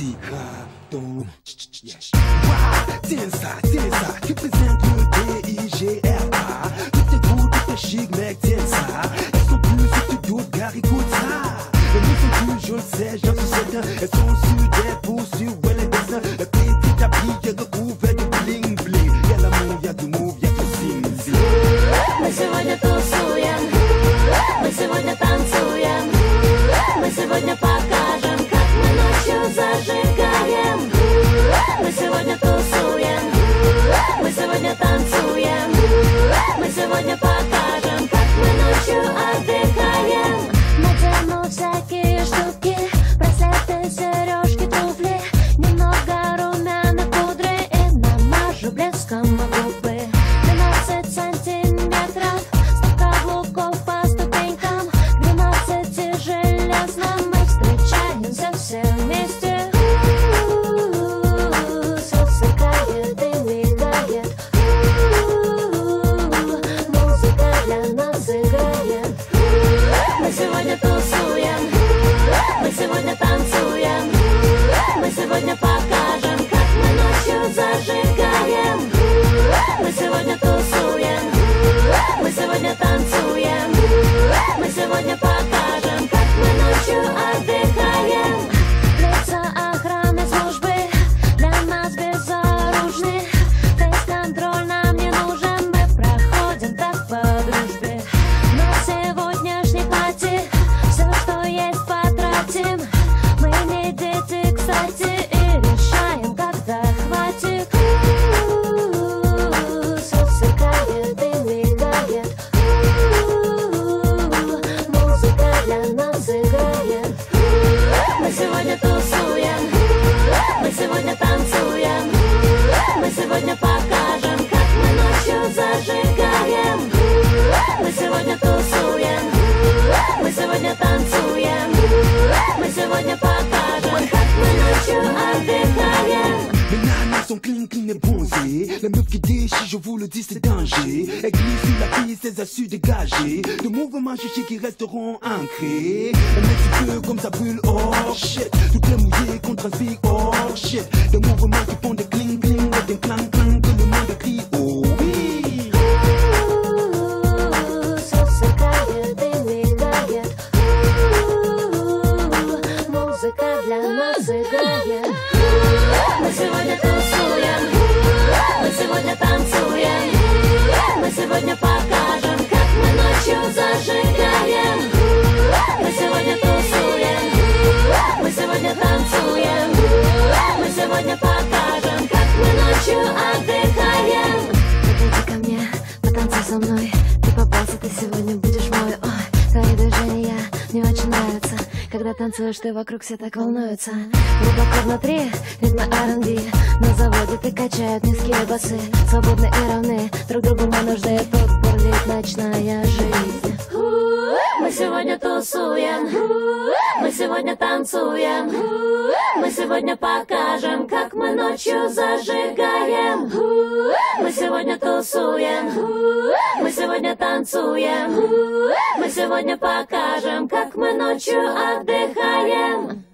mystique. Don't... Tensa, Tensa, qui présente le DIGRA. Tout est tout mec, Tensa. Elles sont plus ça. Plus, je sais, j'en suis certain. Elles sont sur des poursuites, ouais, les dessins. Le pays est habillé, recouvert. cool. Sont clean, clean et bronzées. La meuf qui déchire, je vous le dis, c'est danger. Elle glisse sur la piste, elle a su dégager. De mouvements chichis qui resteront ancrés. Elle met du feu comme ça brûle, oh shit. Tout est mouillé contre un spic, oh shit. Des mouvements qui font ночью отдыхаем. Подойди ко мне, потанцуй со мной. Ты попался, ты сегодня будешь мой. Ой, твои движения мне очень нравятся. Когда танцуешь, ты вокруг все так волнуются. Глубоко внутри ритмы R&B На заводе ты качают низкие басы. Свободны и равны, друг другу мы нужны Тут бурлит ночная жизнь. Мы сегодня тусуем, мы сегодня танцуем, мы сегодня покажем, как ночью зажигаем. Мы сегодня тусуем, мы сегодня танцуем, мы сегодня покажем, как мы ночью отдыхаем.